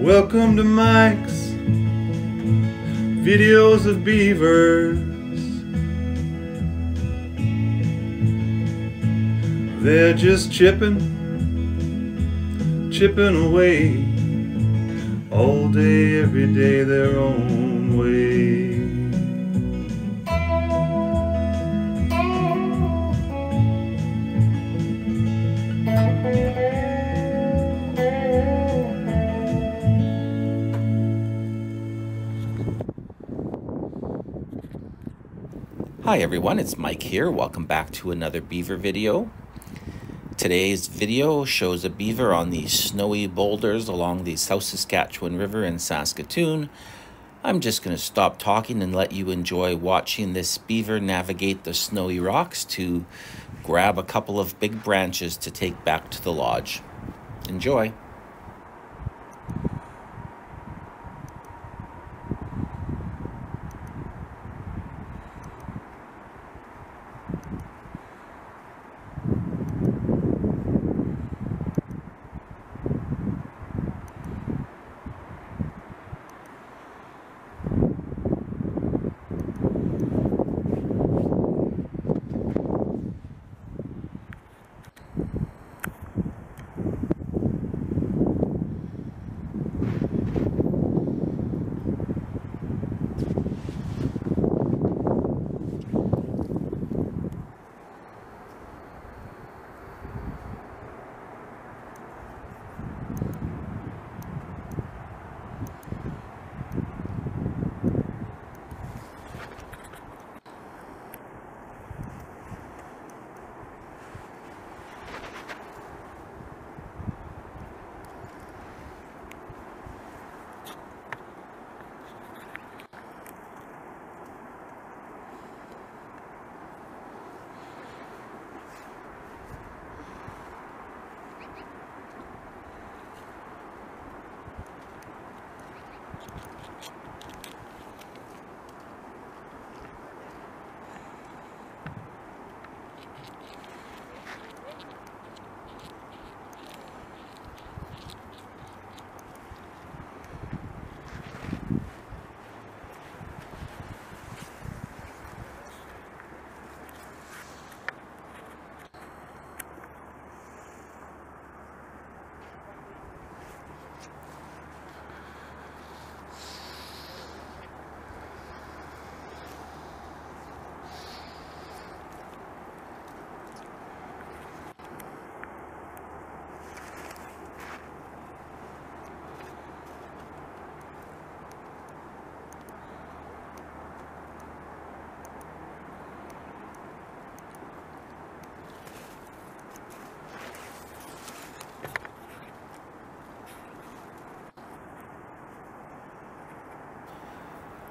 Welcome to Mike's videos of beavers. They're just chipping, chipping away all day, every day, their own way. Hi everyone, it's Mike here. Welcome back to another beaver video. Today's video shows a beaver on the snowy boulders along the South Saskatchewan River in Saskatoon. I'm just going to stop talking and let you enjoy watching this beaver navigate the snowy rocks to grab a couple of big branches to take back to the lodge. Enjoy!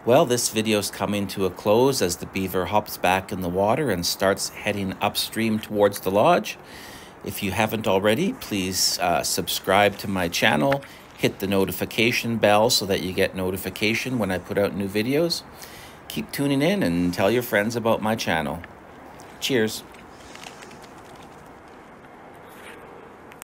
Well, this video is coming to a close as the beaver hops back in the water and starts heading upstream towards the lodge. If you haven't already, please uh, subscribe to my channel, hit the notification bell so that you get notification when I put out new videos. Keep tuning in and tell your friends about my channel. Cheers.